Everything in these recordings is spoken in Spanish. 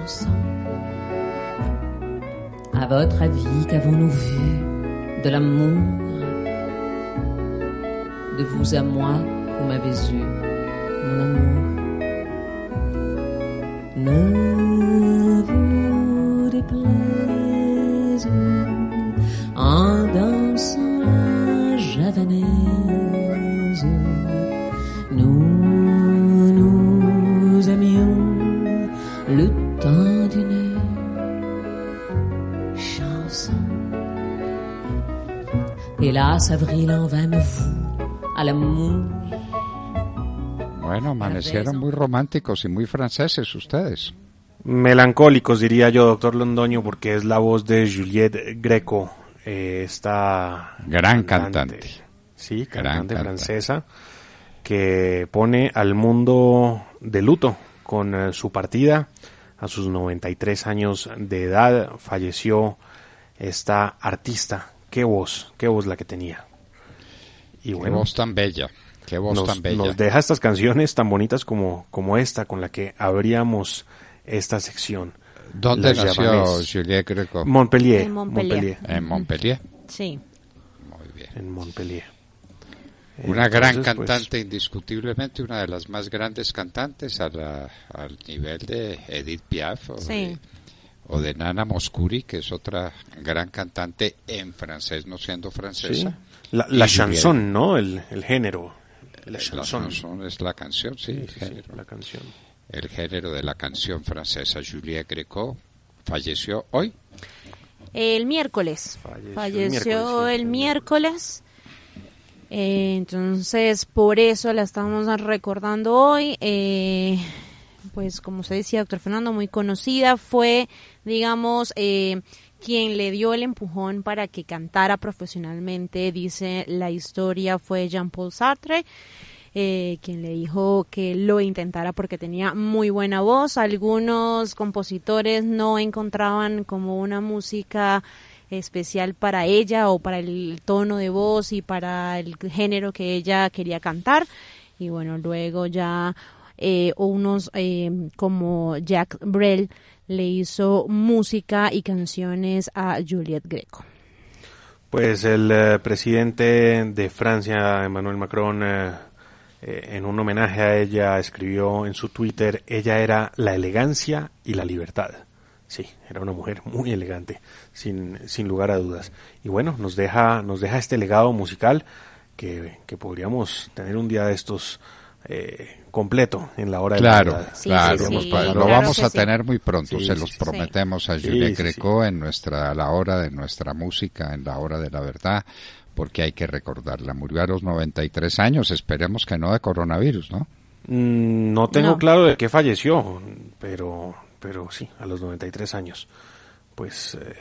chanson. À votre avis, qu'avons-nous vu de l'amour De vous à moi, vous m'avez eu, mon amour? Ne vous déplaise en dansant la javanaise. Avril en vain me voue à l'amour. Bueno, amanecieron muy románticos y muy franceses ustedes. Melancólicos, diría yo, doctor Londoño, porque es la voz de Juliette Greco, eh, esta Gran cantante. Sí, Gran cantante cantante. francesa, que pone al mundo de luto con eh, su partida. A sus 93 años de edad falleció esta artista. Qué voz, qué voz la que tenía. Y Qué bueno, voz tan bella, qué voz nos, tan bella. nos deja estas canciones tan bonitas como, como esta, con la que abríamos esta sección. ¿Dónde La nació. Juliette Greco? Montpellier. En Montpellier. en Montpellier. Sí. Muy bien. En Montpellier. Una gran Entonces, pues, cantante, indiscutiblemente, una de las más grandes cantantes a la- al nivel de Edith Piaf o, Sí. de, o de Nana Moscuri, que es otra gran cantante en francés, no siendo sí. francesa. La, chanson, ¿no? El, el género. La La chanson. es la canción, sí, Sí, el, sí, género, la canción. el género de la canción francesa. Juliette Greco falleció hoy. El miércoles. Falleció Falleció, el miércoles. Eh, entonces, por eso la estamos recordando hoy. Eh, pues, como usted decía, doctor Fernando, muy conocida. Fue, digamos, eh, quien le dio el empujón para que cantara profesionalmente. Dice la historia fue Jean-Paul Sartre. eh, quien le dijo que lo intentara porque tenía muy buena voz. Algunos compositores no encontraban como una música especial para ella o para el tono de voz y para el género que ella quería cantar. Y bueno, luego ya eh, unos eh, como Jack Brel le hizo música y canciones a Juliette Greco. Pues el eh, presidente de Francia, Emmanuel Macron, eh, en un homenaje a ella, escribió en su Twitter, ella era la elegancia y la libertad. Sí, era una mujer muy elegante, sin, sin lugar a dudas. Y bueno, nos deja, nos deja este legado musical que, que podríamos tener un día de estos completo en la hora de la Claro, verdad. Sí, claro. sí, sí, pues, lo claro vamos a tener muy pronto, Sí, se los sí. prometemos a sí, Greco en nuestra a la hora de nuestra música, en la hora de la verdad, porque hay que recordarla. Murió a los 93 años, esperemos que no de coronavirus, ¿no? Mm, No tengo No. claro de qué falleció, pero, pero sí, a los 93 años. Pues eh,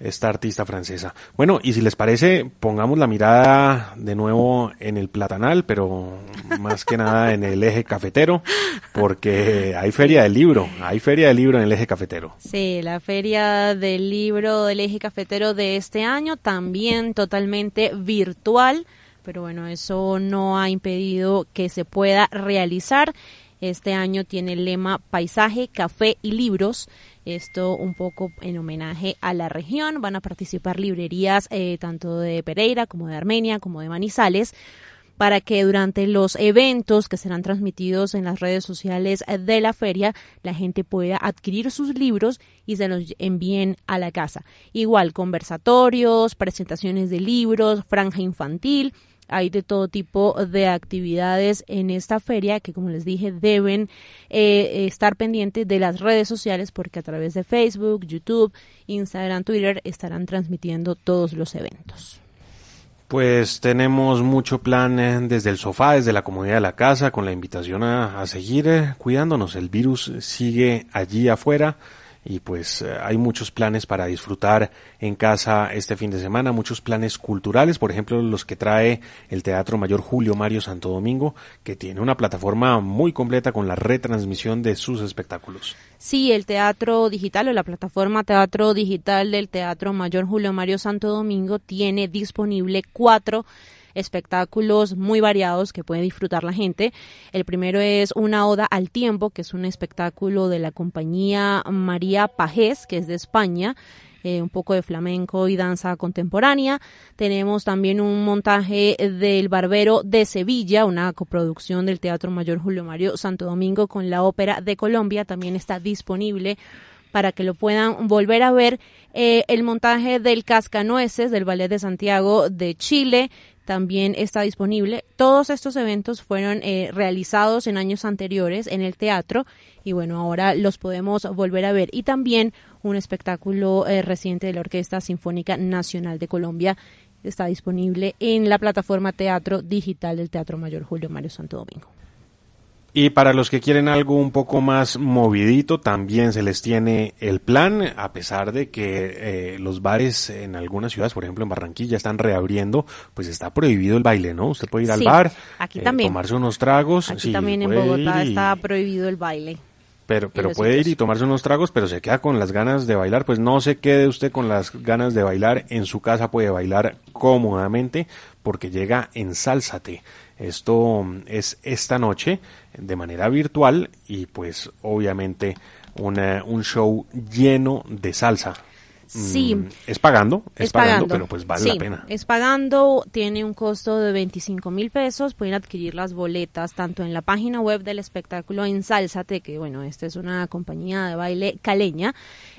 esta artista francesa. Bueno, y si les parece, pongamos la mirada de nuevo en el platanal, pero más que nada en el eje cafetero, porque hay feria del libro, hay feria del libro en el eje cafetero. Sí, la feria del libro del eje cafetero de este año también totalmente virtual, pero bueno, eso no ha impedido que se pueda realizar. Este año tiene el lema Paisaje, Café y Libros. Esto un poco en homenaje a la región. Van a participar librerías eh, tanto de Pereira como de Armenia como de Manizales para que durante los eventos que serán transmitidos en las redes sociales de la feria la gente pueda adquirir sus libros y se los envíen a la casa. Igual conversatorios, presentaciones de libros, franja infantil, hay de todo tipo de actividades en esta feria que, como les dije, deben eh, estar pendientes de las redes sociales porque a través de Facebook, YouTube, Instagram, Twitter estarán transmitiendo todos los eventos. Pues tenemos mucho plan eh, desde el sofá, desde la comodidad de la casa, con la invitación a, seguir eh, cuidándonos. El virus sigue allí afuera y pues eh, hay muchos planes para disfrutar en casa este fin de semana, muchos planes culturales, por ejemplo los que trae el Teatro Mayor Julio Mario Santo Domingo, que tiene una plataforma muy completa con la retransmisión de sus espectáculos. Sí, el teatro digital o la plataforma teatro digital del Teatro Mayor Julio Mario Santo Domingo tiene disponible cuatro espectáculos muy variados que puede disfrutar la gente. El primero es Una Oda al Tiempo, que es un espectáculo de la compañía María Pajés, que es de España. Eh, un poco de flamenco y danza contemporánea. Tenemos también un montaje del Barbero de Sevilla, una coproducción del Teatro Mayor Julio Mario Santo Domingo con la Ópera de Colombia. También está disponible para que lo puedan volver a ver. Eh, el montaje del Cascanueces del Ballet de Santiago de Chile, también está disponible. Todos estos eventos fueron eh, realizados en años anteriores en el teatro y bueno, ahora los podemos volver a ver. Y también un espectáculo eh, reciente de la Orquesta Sinfónica Nacional de Colombia está disponible en la plataforma Teatro Digital del Teatro Mayor Julio Mario Santo Domingo. Y para los que quieren algo un poco más movidito, también se les tiene el plan, a pesar de que eh, los bares en algunas ciudades, por ejemplo en Barranquilla, están reabriendo, pues está prohibido el baile, ¿no? Usted puede ir al Sí, bar, aquí eh, también. tomarse unos tragos. Aquí sí, también en Bogotá y- está prohibido el baile. Pero, pero puede ir y tomarse unos tragos, pero se queda con las ganas de bailar. Pues no se quede usted con las ganas de bailar. En su casa puede bailar cómodamente porque llega en Sálzate. Esto mm, es esta noche de manera virtual y pues obviamente una- un show lleno de salsa. Sí. Mm, es pagando, es, Es pagando, pagando, pero pues vale sí, la pena. Es pagando, tiene un costo de 25 mil pesos. Pueden adquirir las boletas tanto en la página web del espectáculo en Sálzate, que bueno, esta es una compañía de baile caleña,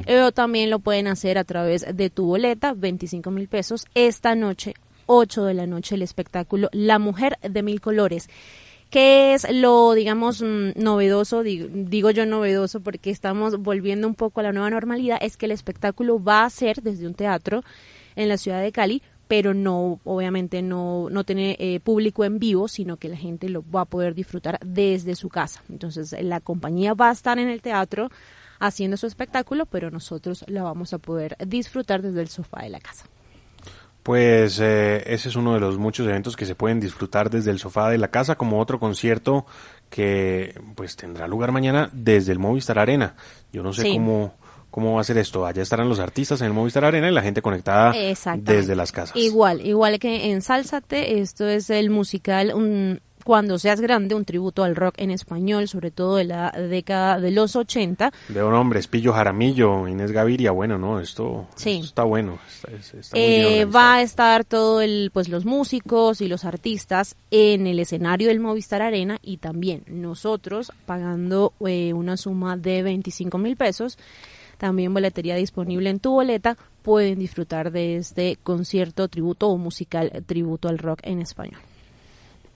eh, o también lo pueden hacer a través de tu boleta, 25 mil pesos. Esta noche, 8 de la noche, el espectáculo La Mujer de Mil Colores. ¿Qué es lo, digamos, mm, novedoso? Digo, digo yo novedoso porque estamos volviendo un poco a la nueva normalidad. Es que el espectáculo va a ser desde un teatro en la ciudad de Cali, pero no, obviamente no, no tiene eh, público en vivo, sino que la gente lo va a poder disfrutar desde su casa. Entonces, la compañía va a estar en el teatro haciendo su espectáculo, pero nosotros la vamos a poder disfrutar desde el sofá de la casa. Pues eh, ese es uno de los muchos eventos que se pueden disfrutar desde el sofá de la casa, como otro concierto que pues tendrá lugar mañana desde el Movistar Arena. Yo no sé Sí. cómo cómo va a ser esto. Allá estarán los artistas en el Movistar Arena y la gente conectada desde las casas. Igual, igual que en Sálzate, esto es el musical un, Cuando seas grande, un tributo al rock en español, sobre todo de la década de los 80. Veo nombres, Pillo Jaramillo, Inés Gaviria, bueno, no, esto, Sí. esto está bueno. Está, muy Eh, va a estar todo el, pues los músicos y los artistas en el escenario del Movistar Arena y también nosotros pagando eh, una suma de 25 mil pesos. También boletería disponible en tu boleta. Pueden disfrutar de este concierto tributo o musical tributo al rock en español.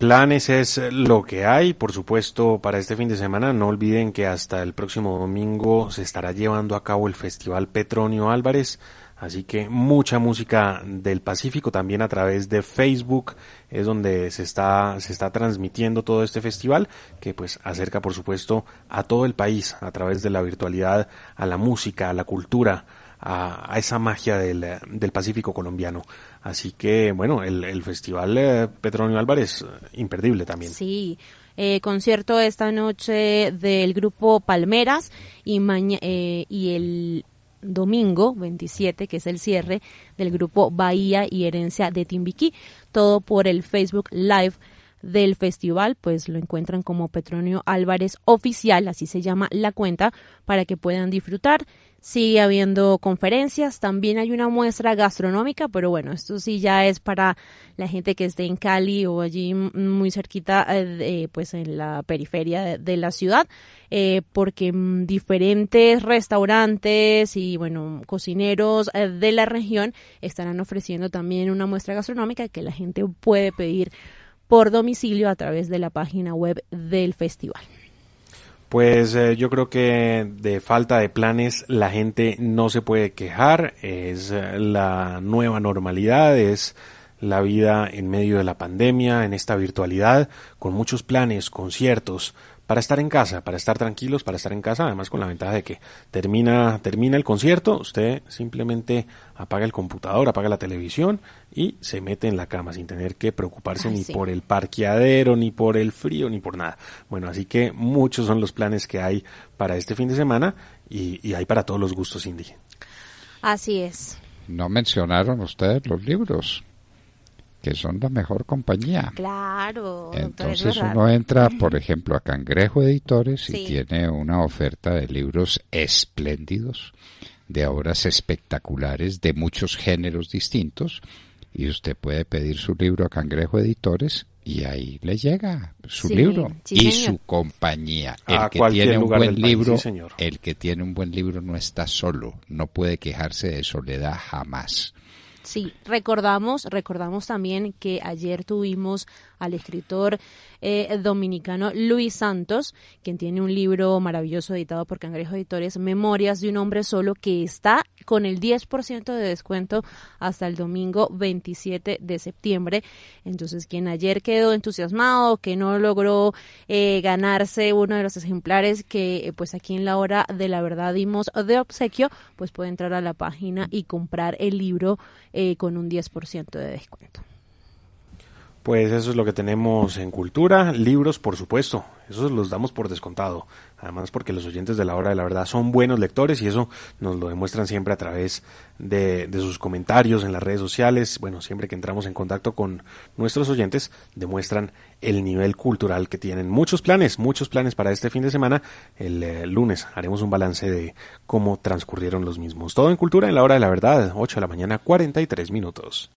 Planes es lo que hay, por supuesto, para este fin de semana. No olviden que hasta el próximo domingo se estará llevando a cabo el Festival Petronio Álvarez. Así que mucha música del Pacífico también a través de Facebook es donde se está, se está transmitiendo todo este festival que pues acerca por supuesto a todo el país a través de la virtualidad, a la música, a la cultura, a, a esa magia del, del Pacífico colombiano. Así que, bueno, el, el Festival eh, Petronio Álvarez, imperdible también. Sí, eh, concierto esta noche del grupo Palmeras y, maña- eh, y el domingo 27, que es el cierre del grupo Bahía y Herencia de Timbiquí. Todo por el Facebook Live del festival, pues lo encuentran como Petronio Álvarez Oficial, así se llama la cuenta, para que puedan disfrutar. Sigue habiendo conferencias, también hay una muestra gastronómica, pero bueno, esto sí ya es para la gente que esté en Cali o allí muy cerquita, eh, pues en la periferia de, la ciudad, eh, porque mm, diferentes restaurantes y bueno, cocineros eh, de la región estarán ofreciendo también una muestra gastronómica que la gente puede pedir por domicilio a través de la página web del festival. Pues eh, yo creo que de falta de planes la gente no se puede quejar, es eh, la nueva normalidad, es la vida en medio de la pandemia, en esta virtualidad, con muchos planes, conciertos, para estar en casa, para estar tranquilos, para estar en casa, además con la ventaja de que termina, termina el concierto, usted simplemente apaga el computador, apaga la televisión y se mete en la cama sin tener que preocuparse ni por el parqueadero, ni por el frío, ni por nada. Bueno, así que muchos son los planes que hay para este fin de semana y, y hay para todos los gustos, Indy. Así es. No mencionaron ustedes los libros que son la mejor compañía. Claro. Entonces uno entra, por ejemplo, a Cangrejo Editores y tiene una oferta de libros espléndidos, de obras espectaculares, de muchos géneros distintos, y usted puede pedir su libro a Cangrejo Editores y ahí le llega su libro y su compañía. El que tiene un buen libro, el que tiene un buen libro no está solo, no puede quejarse de soledad jamás. Sí, recordamos, recordamos también que ayer tuvimos al escritor eh, dominicano Luis Santos, quien tiene un libro maravilloso editado por Cangrejo Editores, Memorias de un hombre solo, que está con el 10% de descuento hasta el domingo 27 de septiembre. Entonces, quien ayer quedó entusiasmado, que no logró eh, ganarse uno de los ejemplares que eh, pues aquí en la hora de la verdad dimos de obsequio, pues puede entrar a la página y comprar el libro con un 10% de descuento. Pues eso es lo que tenemos en cultura, libros por supuesto, esos los damos por descontado, además porque los oyentes de la hora de la verdad son buenos lectores y eso nos lo demuestran siempre a través de, sus comentarios en las redes sociales, bueno, siempre que entramos en contacto con nuestros oyentes demuestran el nivel cultural que tienen. Muchos planes, muchos planes para este fin de semana, el eh, lunes haremos un balance de cómo transcurrieron los mismos. Todo en cultura en la hora de la verdad, 8 de la mañana, 43 minutos.